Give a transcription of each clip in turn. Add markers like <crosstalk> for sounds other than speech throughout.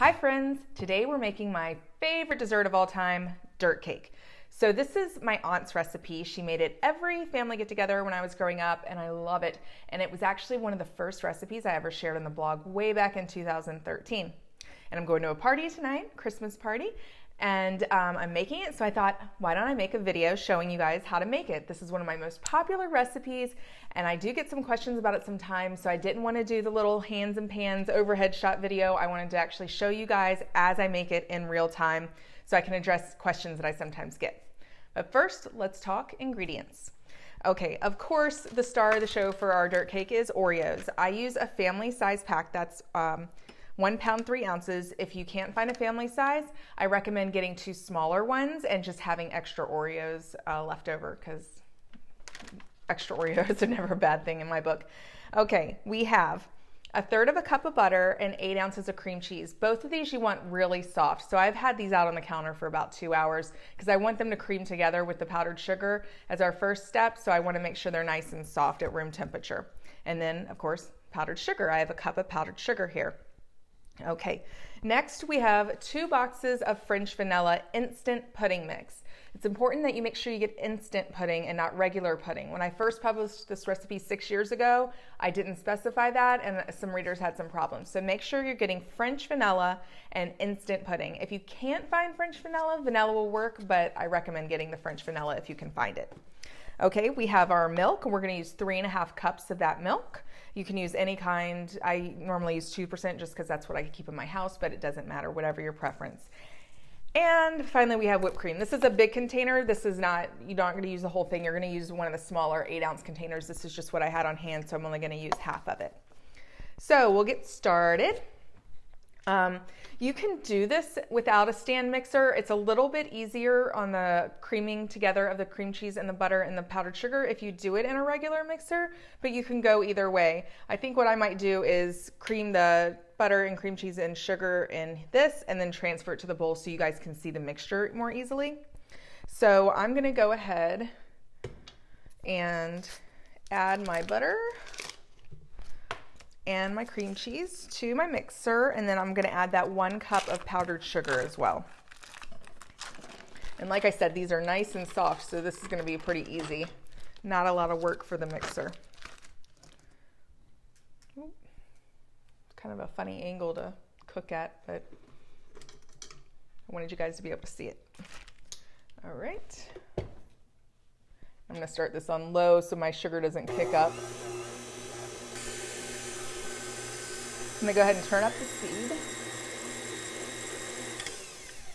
Hi friends, today we're making my favorite dessert of all time, dirt cake. So this is my aunt's recipe. She made it every family get together when I was growing up and I love it. And it was actually one of the first recipes I ever shared on the blog way back in 2013. And I'm going to a party tonight, Christmas party, and um, I'm making it. So I thought, why don't I make a video showing you guys how to make it? This is one of my most popular recipes, and I do get some questions about it sometimes. So I didn't want to do the little hands and pans overhead shot video. I wanted to actually show you guys as I make it in real time so I can address questions that I sometimes get. But first, let's talk ingredients. Okay, of course, the star of the show for our dirt cake is Oreos. I use a family size pack that's um, one pound, three ounces. If you can't find a family size, I recommend getting two smaller ones and just having extra Oreos uh, left over because extra Oreos are <laughs> never a bad thing in my book. Okay, we have a third of a cup of butter and eight ounces of cream cheese. Both of these you want really soft. So I've had these out on the counter for about two hours because I want them to cream together with the powdered sugar as our first step. So I want to make sure they're nice and soft at room temperature. And then, of course, powdered sugar. I have a cup of powdered sugar here. Okay, next we have two boxes of French vanilla instant pudding mix. It's important that you make sure you get instant pudding and not regular pudding. When I first published this recipe six years ago, I didn't specify that and some readers had some problems. So make sure you're getting French vanilla and instant pudding. If you can't find French vanilla, vanilla will work, but I recommend getting the French vanilla if you can find it. Okay, we have our milk, and we're gonna use three and a half cups of that milk. You can use any kind. I normally use 2% just because that's what I keep in my house, but it doesn't matter, whatever your preference. And finally, we have whipped cream. This is a big container. This is not, you're not to use the whole thing. You're going to use one of the smaller eight ounce containers. This is just what I had on hand, so I'm only going to use half of it. So we'll get started. Um, you can do this without a stand mixer. It's a little bit easier on the creaming together of the cream cheese and the butter and the powdered sugar if you do it in a regular mixer, but you can go either way. I think what I might do is cream the butter and cream cheese and sugar in this and then transfer it to the bowl so you guys can see the mixture more easily. So I'm gonna go ahead and add my butter and my cream cheese to my mixer and then I'm gonna add that one cup of powdered sugar as well. And like I said, these are nice and soft, so this is gonna be pretty easy. Not a lot of work for the mixer. Kind of a funny angle to cook at, but I wanted you guys to be able to see it. All right. I'm gonna start this on low so my sugar doesn't kick up. I'm gonna go ahead and turn up the speed.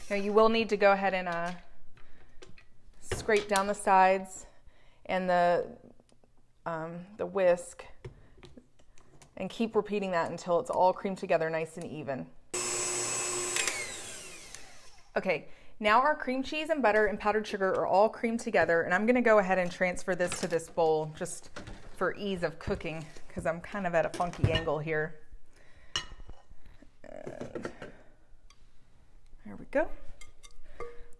Now you will need to go ahead and uh, scrape down the sides and the, um, the whisk and keep repeating that until it's all creamed together nice and even. Okay, now our cream cheese and butter and powdered sugar are all creamed together and I'm gonna go ahead and transfer this to this bowl just for ease of cooking because I'm kind of at a funky angle here. There we go.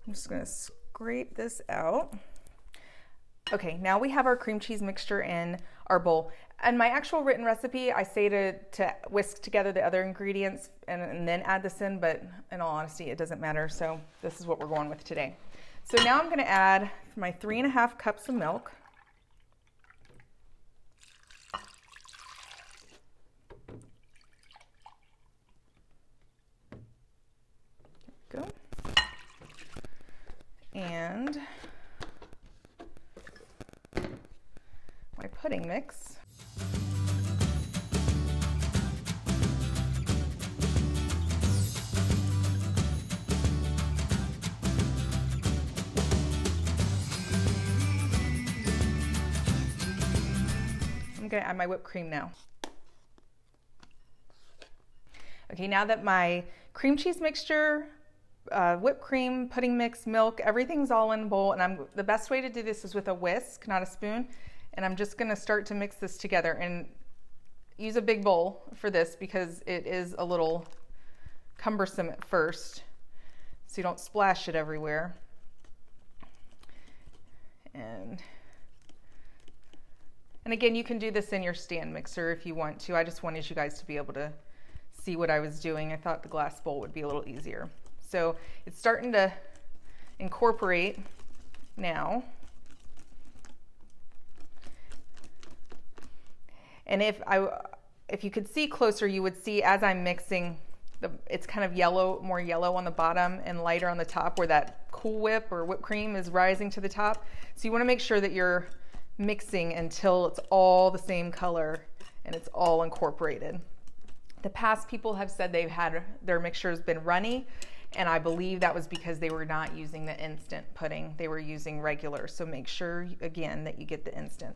I'm just gonna scrape this out. Okay, now we have our cream cheese mixture in our bowl. And my actual written recipe, I say to, to whisk together the other ingredients and, and then add this in, but in all honesty, it doesn't matter. So this is what we're going with today. So now I'm gonna add my three and a half cups of milk. Go. And my pudding mix. I'm gonna add my whipped cream now. Okay, now that my cream cheese mixture, uh, whipped cream, pudding mix, milk, everything's all in a bowl. And I'm the best way to do this is with a whisk, not a spoon. And I'm just gonna start to mix this together and use a big bowl for this because it is a little cumbersome at first. So you don't splash it everywhere. And and again, you can do this in your stand mixer if you want to. I just wanted you guys to be able to see what I was doing. I thought the glass bowl would be a little easier. So it's starting to incorporate now. And if I, if you could see closer, you would see as I'm mixing, the, it's kind of yellow, more yellow on the bottom and lighter on the top where that Cool Whip or whipped cream is rising to the top. So you wanna make sure that you're mixing until it's all the same color and it's all incorporated. The past people have said they've had their mixtures been runny and I believe that was because they were not using the instant pudding. They were using regular. So make sure again that you get the instant.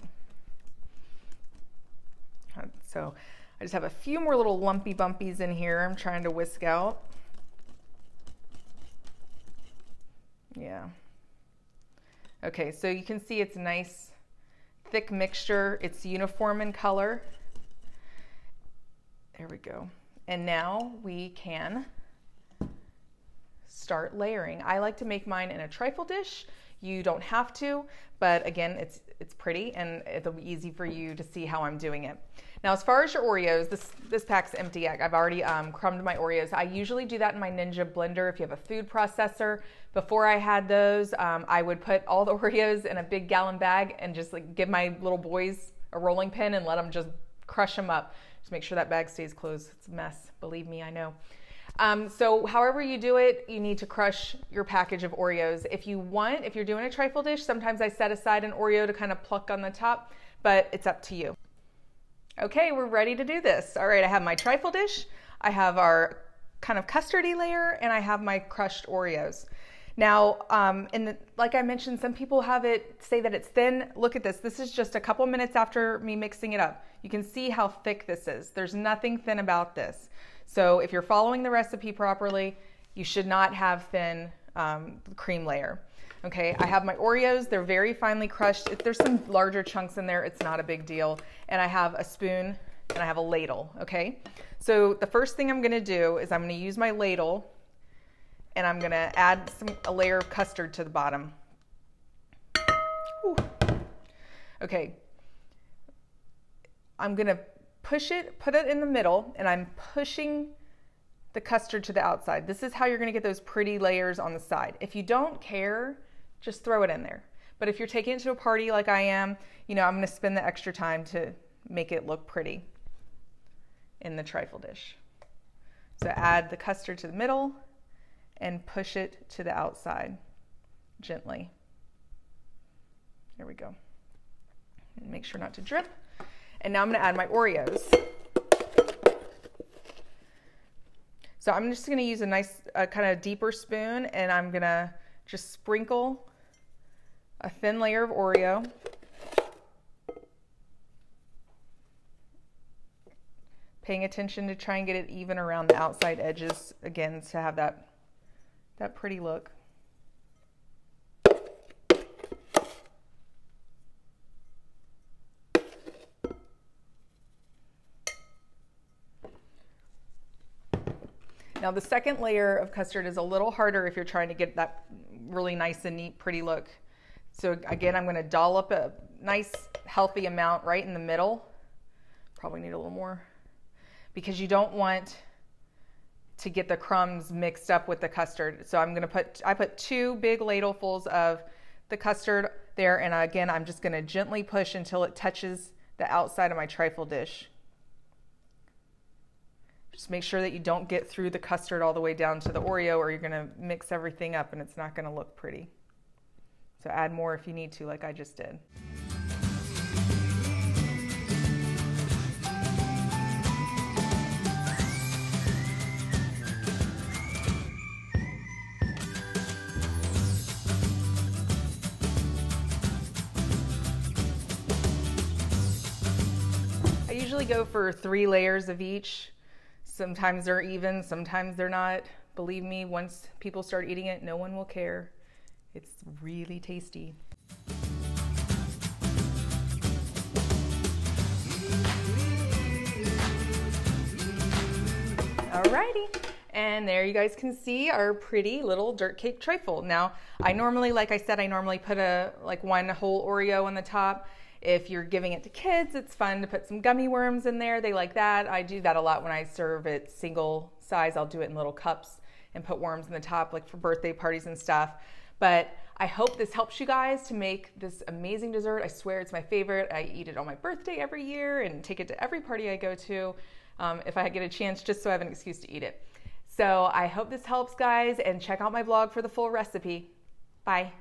Uh, so I just have a few more little lumpy bumpies in here I'm trying to whisk out. Yeah. Okay, so you can see it's a nice thick mixture. It's uniform in color. There we go. And now we can start layering. I like to make mine in a trifle dish. You don't have to, but again, it's it's pretty and it'll be easy for you to see how I'm doing it. Now, as far as your Oreos, this this pack's empty. I've already um, crumbed my Oreos. I usually do that in my Ninja blender if you have a food processor. Before I had those, um, I would put all the <laughs> Oreos in a big gallon bag and just like give my little boys a rolling pin and let them just crush them up. Just make sure that bag stays closed. It's a mess. Believe me, I know. Um, so however you do it, you need to crush your package of Oreos. If you want, if you're doing a trifle dish, sometimes I set aside an Oreo to kind of pluck on the top, but it's up to you. Okay, we're ready to do this. All right, I have my trifle dish, I have our kind of custardy layer, and I have my crushed Oreos. Now, um, the, like I mentioned, some people have it say that it's thin. Look at this. This is just a couple minutes after me mixing it up. You can see how thick this is. There's nothing thin about this. So if you're following the recipe properly, you should not have thin um, cream layer. Okay, I have my Oreos. They're very finely crushed. If there's some larger chunks in there, it's not a big deal. And I have a spoon and I have a ladle, okay? So the first thing I'm gonna do is I'm gonna use my ladle and I'm gonna add some, a layer of custard to the bottom. Okay, I'm gonna push it, put it in the middle, and I'm pushing the custard to the outside. This is how you're gonna get those pretty layers on the side. If you don't care, just throw it in there. But if you're taking it to a party like I am, you know, I'm gonna spend the extra time to make it look pretty in the trifle dish. So add the custard to the middle and push it to the outside gently. There we go. Make sure not to drip. And now I'm gonna add my Oreos. So I'm just gonna use a nice uh, kind of deeper spoon and I'm gonna just sprinkle a thin layer of Oreo. Paying attention to try and get it even around the outside edges again to have that, that pretty look. Now the second layer of custard is a little harder if you're trying to get that really nice and neat, pretty look. So again, I'm gonna dollop a nice, healthy amount right in the middle. Probably need a little more because you don't want to get the crumbs mixed up with the custard. So I'm gonna put, I put two big ladlefuls of the custard there. And again, I'm just gonna gently push until it touches the outside of my trifle dish. Just make sure that you don't get through the custard all the way down to the Oreo or you're gonna mix everything up and it's not gonna look pretty. So add more if you need to, like I just did. I usually go for three layers of each Sometimes they're even, sometimes they're not. Believe me, once people start eating it, no one will care. It's really tasty. Alrighty, and there you guys can see our pretty little dirt cake trifle. Now, I normally, like I said, I normally put a like one whole Oreo on the top if you're giving it to kids, it's fun to put some gummy worms in there. They like that. I do that a lot when I serve it single size. I'll do it in little cups and put worms in the top, like for birthday parties and stuff. But I hope this helps you guys to make this amazing dessert. I swear it's my favorite. I eat it on my birthday every year and take it to every party I go to um, if I get a chance, just so I have an excuse to eat it. So I hope this helps, guys, and check out my blog for the full recipe. Bye.